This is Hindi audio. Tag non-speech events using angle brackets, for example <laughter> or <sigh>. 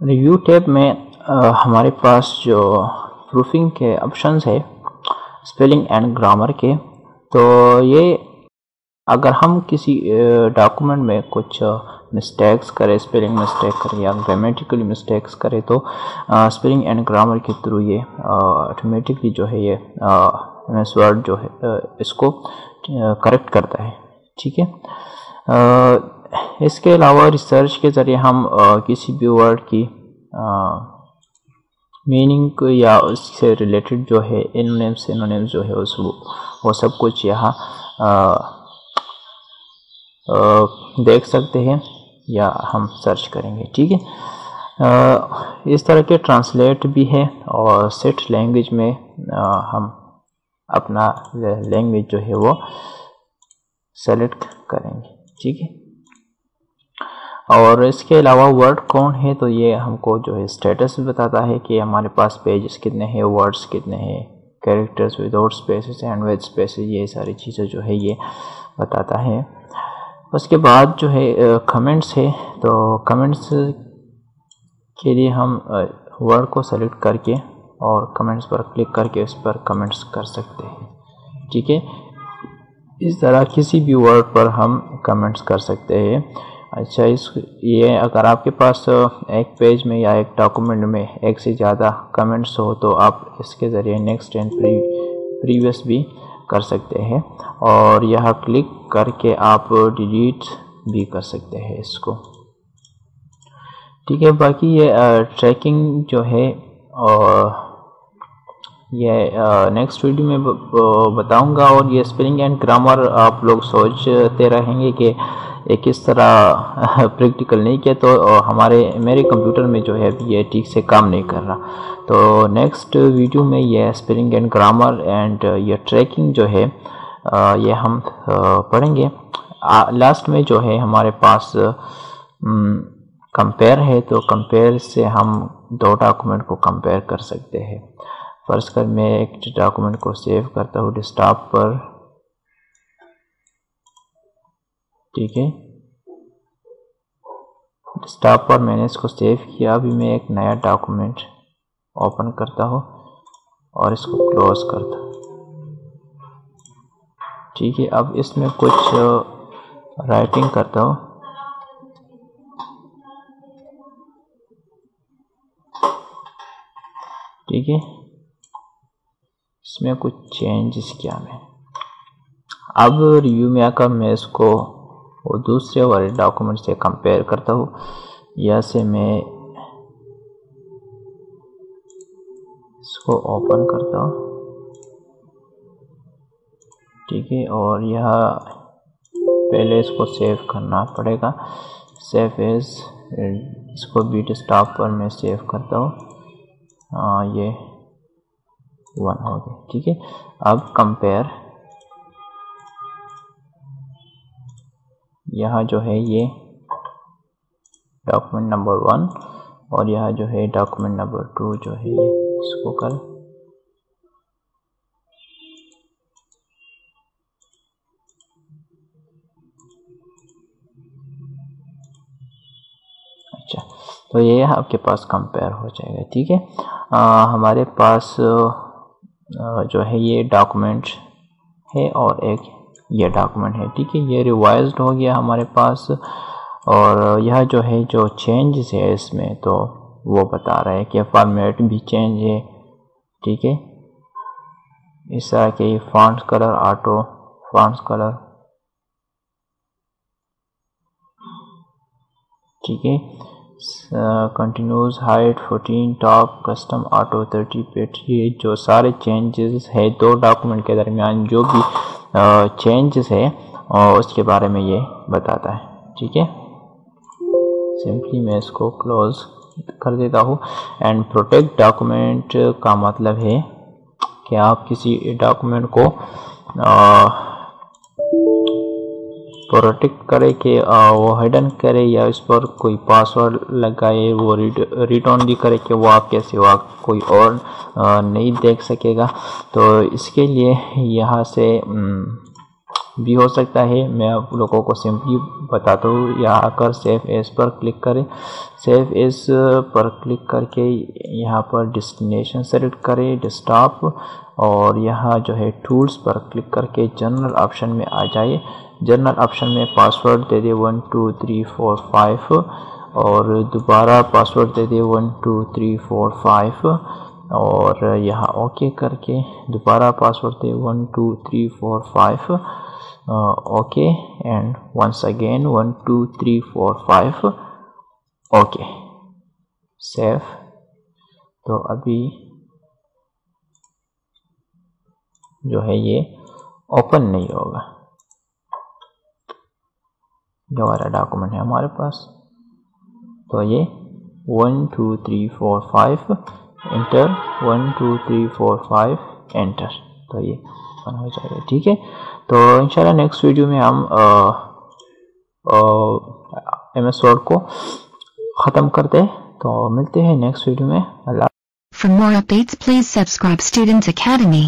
रिव्यू टैब में आ, हमारे पास जो प्रूफिंग के ऑप्शंस है स्पेलिंग एंड ग्रामर के तो ये अगर हम किसी डॉक्यूमेंट में कुछ मिस्टेक्स करें स्पेलिंग मिस्टेक करें या ग्रामेटिकली मिस्टेक्स करें तो स्पेलिंग एंड ग्रामर के थ्रू ये ऑटोमेटिकली जो है ये एम एस वर्ड जो है आ, इसको करेक्ट करता है ठीक है? इसके अलावा रिसर्च के ज़रिए हम आ, किसी भी वर्ड की मीनिंग या उससे रिलेटेड जो है इनोनेम्स इनोनेम्स जो है उस वो सब कुछ यहाँ देख सकते हैं या हम सर्च करेंगे ठीक है? इस तरह के ट्रांसलेट भी है और सेट लैंग्वेज में आ, हम अपना लैंग्वेज जो है वो सेलेक्ट करेंगे ठीक है? और इसके अलावा वर्ड कौन है? तो ये हमको जो है स्टेटस बताता है कि हमारे पास पेजेस कितने हैं वर्ड्स कितने हैं characters without spaces and with spaces ये सारी चीज़ें जो है ये बताता है। उसके बाद जो है कमेंट्स है। तो कमेंट्स के लिए हम वर्ड को सेलेक्ट करके और कमेंट्स पर क्लिक करके उस पर कमेंट्स कर सकते हैं। ठीक है? इस तरह किसी भी वर्ड पर हम कमेंट्स कर सकते हैं। अच्छा इस, ये अगर आपके पास एक पेज में या एक डॉक्यूमेंट में एक से ज़्यादा कमेंट्स हो तो आप इसके ज़रिए नेक्स्ट एंड प्री प्रीवियस भी कर सकते हैं। और यह क्लिक करके आप डिलीट भी कर सकते हैं इसको। ठीक है, बाकी ये ट्रैकिंग जो है और ये नेक्स्ट वीडियो में बताऊँगा और ये स्पेलिंग एंड ग्रामर आप लोग सोचते रहेंगे कि ये किस तरह <laughs> प्रैक्टिकल नहीं किया तो हमारे, मेरे कंप्यूटर में जो है अभी ये ठीक से काम नहीं कर रहा। तो नेक्स्ट वीडियो में ये स्पेलिंग एंड ग्रामर एंड ये ट्रैकिंग जो है ये हम पढ़ेंगे। लास्ट में जो है, हमारे पास कंपेयर है तो कंपेयर से हम दो डॉक्यूमेंट को कंपेयर कर सकते हैं। फ़र्स्ट कर, मैं एक डॉक्यूमेंट को सेव करता हूँ डेस्कटॉप पर। ठीक है। डेस्कटॉप पर मैंने इसको सेव किया। अभी मैं एक नया डॉक्यूमेंट ओपन करता हूँ और इसको क्लोज करता हूँ। ठीक है, अब इसमें कुछ राइटिंग करता हूँ। ठीक है। इसमें कुछ चेंजेस किया मैं अब रिव्यू में आकर मैं इसको और दूसरे वाले डॉक्यूमेंट से कंपेयर करता हूँ। या से मैं इसको ओपन करता हूँ। ठीक है, और यह पहले इसको सेव करना पड़ेगा। सेव एज इसको बीट स्टॉप पर मैं सेव करता हूँ। ये वन हो गया। ठीक है, अब कंपेयर यहाँ जो है ये डॉक्यूमेंट नंबर वन और यहाँ जो है डॉक्यूमेंट नंबर टू जो है ये इसको कर अच्छा तो ये आपके पास कंपेयर हो जाएगा, ठीक है? हमारे पास जो है ये डॉक्यूमेंट है और एक ये डॉक्यूमेंट है। ठीक है, ये रिवाइज हो गया हमारे पास और यह जो है, जो चेंजेस है इसमें तो वो बता रहा है कि फॉर्मेट भी चेंज है। ठीक है, इस तरह के font colour auto font colour ठीक है continuous height 14 top custom auto 30 पेट ये जो सारे चेंजेस है, दो डॉक्यूमेंट के दरमियान, जो भी चेंजेस है और उसके बारे में ये बताता है, ठीक है? सिंपली मैं इसको क्लोज कर देता हूँ एंड प्रोटेक्ट डॉक्यूमेंट का मतलब है कि आप किसी डॉक्यूमेंट को प्रोटेक्ट करे कि वो हिडन करे या इस पर कोई पासवर्ड लगाए, वो रिटर्न भी करे कि वो आपके सिवा कोई और नहीं देख सकेगा। तो इसके लिए यहाँ से भी हो सकता है। मैं आप लोगों को सिंपली बताता हूँ। यहाँ आकर सेव एस पर क्लिक करें। सेव एस पर क्लिक करके यहाँ पर डिस्टिनेशन सेलेक्ट करें डेस्कटॉप और यहाँ जो है टूल्स पर क्लिक करके जनरल ऑप्शन में आ जाए। जनरल ऑप्शन में पासवर्ड दे दे one two three four five और दोबारा पासवर्ड दे दे one two three four five और यहाँ ओके करके दोबारा password they one two three four five okay and once again one two three four five okay save तो अभी जो है ये ओपन नहीं होगा। हमारा डॉक्यूमेंट है हमारे पास। तो ये one two three four five enter one two three four five enter तो ये ओपन हो जाएगा ठीक है? तो इंशाल्लाह नेक्स्ट वीडियो में हम एम एस वर्ड को ख़त्म करते हैं। तो मिलते हैं नेक्स्ट वीडियो में। अल्लाह For more updates, please subscribe Students Academy.